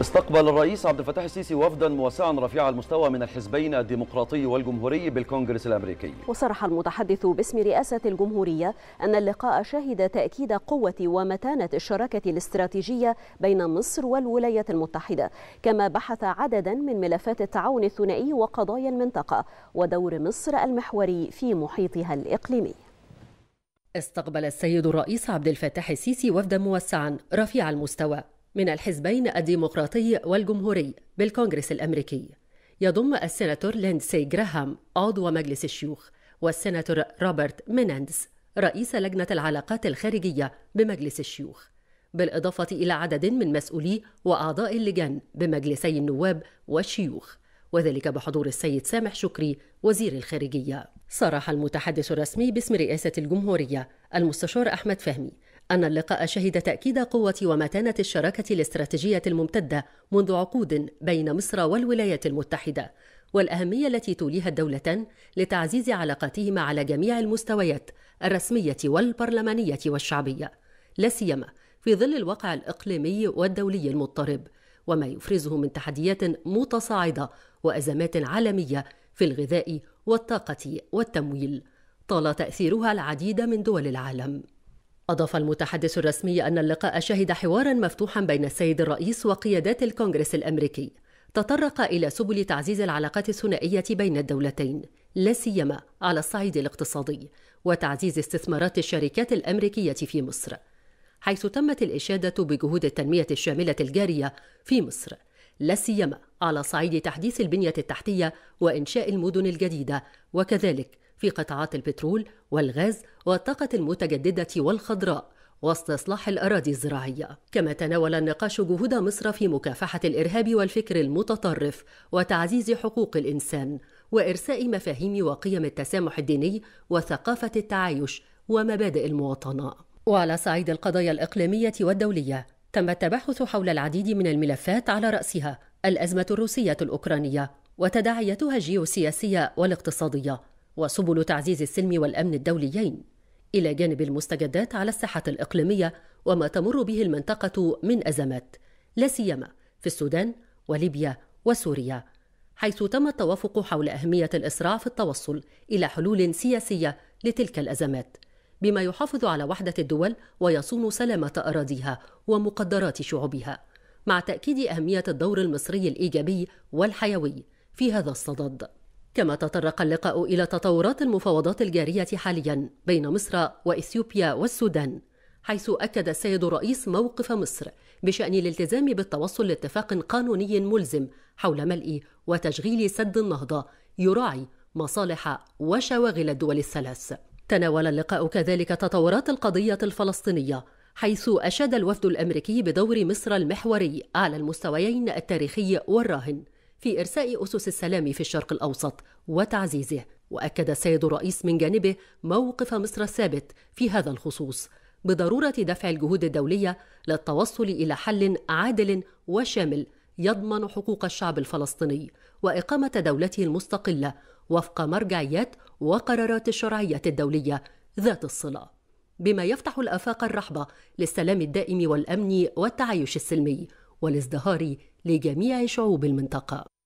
استقبل الرئيس عبد الفتاح السيسي وفدا موسعا رفيع المستوى من الحزبين الديمقراطي والجمهوري بالكونغرس الأمريكي. وصرح المتحدث باسم رئاسة الجمهورية أن اللقاء شهد تأكيد قوة ومتانة الشراكة الاستراتيجية بين مصر والولايات المتحدة، كما بحث عددا من ملفات التعاون الثنائي وقضايا المنطقة ودور مصر المحوري في محيطها الإقليمي. استقبل السيد الرئيس عبد الفتاح السيسي وفدا موسعا رفيع المستوى من الحزبين الديمقراطي والجمهوري بالكونغرس الأمريكي. يضم السيناتور ليندسي جراهام عضو مجلس الشيوخ والسيناتور روبرت ميناندز رئيس لجنة العلاقات الخارجية بمجلس الشيوخ. بالإضافة إلى عدد من مسؤولي وأعضاء اللجان بمجلسي النواب والشيوخ. وذلك بحضور السيد سامح شكري وزير الخارجية. صرح المتحدث الرسمي باسم رئاسة الجمهورية المستشار أحمد فهمي. أن اللقاء شهد تأكيد قوة ومتانة الشراكة الاستراتيجية الممتدة منذ عقود بين مصر والولايات المتحدة والأهمية التي توليها الدولتان لتعزيز علاقاتهما على جميع المستويات الرسمية والبرلمانية والشعبية لا سيما في ظل الواقع الإقليمي والدولي المضطرب وما يفرزه من تحديات متصاعدة وأزمات عالمية في الغذاء والطاقة والتمويل طال تأثيرها العديد من دول العالم. أضاف المتحدث الرسمي أن اللقاء شهد حوارا مفتوحا بين السيد الرئيس وقيادات الكونغرس الأمريكي تطرق إلى سبل تعزيز العلاقات الثنائية بين الدولتين لا سيما على الصعيد الاقتصادي وتعزيز استثمارات الشركات الأمريكية في مصر حيث تمت الإشادة بجهود التنمية الشاملة الجارية في مصر لا سيما على صعيد تحديث البنية التحتية وإنشاء المدن الجديدة وكذلك في قطاعات البترول والغاز والطاقة المتجددة والخضراء واستصلاح الأراضي الزراعية. كما تناول النقاش جهود مصر في مكافحة الإرهاب والفكر المتطرف وتعزيز حقوق الإنسان وإرساء مفاهيم وقيم التسامح الديني وثقافة التعايش ومبادئ المواطنة. وعلى صعيد القضايا الإقليمية والدولية تم التباحث حول العديد من الملفات على رأسها الأزمة الروسية الأوكرانية وتداعياتها الجيوسياسية والاقتصادية. وسبل تعزيز السلم والأمن الدوليين إلى جانب المستجدات على الساحة الإقليمية وما تمر به المنطقة من أزمات لا سيما في السودان وليبيا وسوريا حيث تم التوافق حول أهمية الاسراع في التوصل إلى حلول سياسية لتلك الأزمات بما يحافظ على وحدة الدول ويصون سلامة أراضيها ومقدرات شعوبها مع تأكيد أهمية الدور المصري الإيجابي والحيوي في هذا الصدد. كما تطرق اللقاء إلى تطورات المفاوضات الجارية حاليا بين مصر وإثيوبيا والسودان حيث أكد السيد الرئيس موقف مصر بشأن الالتزام بالتوصل لاتفاق قانوني ملزم حول ملء وتشغيل سد النهضة يراعي مصالح وشواغل الدول الثلاث. تناول اللقاء كذلك تطورات القضية الفلسطينية حيث أشاد الوفد الأمريكي بدور مصر المحوري على المستويين التاريخي والراهن في إرساء أسس السلام في الشرق الأوسط وتعزيزه وأكد السيد الرئيس من جانبه موقف مصر الثابت في هذا الخصوص بضرورة دفع الجهود الدولية للتوصل إلى حل عادل وشامل يضمن حقوق الشعب الفلسطيني وإقامة دولته المستقلة وفق مرجعيات وقرارات الشرعية الدولية ذات الصلة. بما يفتح الآفاق الرحبة للسلام الدائم والأمن والتعايش السلمي. والازدهار لجميع شعوب المنطقة.